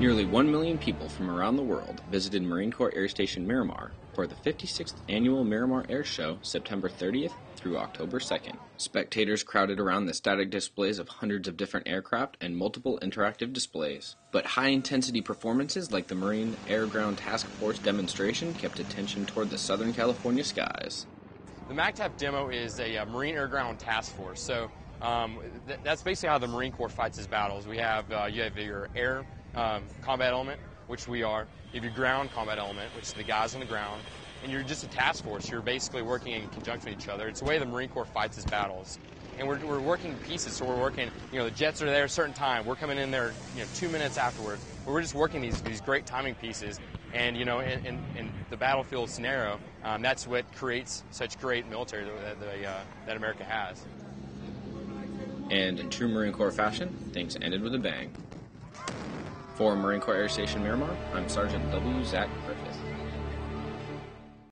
Nearly 1 million people from around the world visited Marine Corps Air Station Miramar for the 56th annual Miramar Air Show September 30th through October 2nd. Spectators crowded around the static displays of hundreds of different aircraft and multiple interactive displays. But high intensity performances like the Marine Air Ground Task Force demonstration kept attention toward the Southern California skies. The MAGTF demo is a, uh, Marine Air Ground Task Force. So um, th- that's basically how the Marine Corps fights its battles. We have uh, you have your air um, combat element, which we are. If you have your ground combat element, which is the guys on the ground, and you're just a task force. You're basically working in conjunction with each other. It's the way the Marine Corps fights its battles. And we're, we're working pieces, so we're working, you know, the jets are there a certain time. We're coming in there, you know, two minutes afterwards. We're just working these, these great timing pieces. And, you know, in, in, in the battlefield scenario, um, that's what creates such great military that, that, uh, that America has. And in true Marine Corps fashion, things ended with a bang. For Marine Corps Air Station Miramar, I'm Sergeant W. Zach Griffith.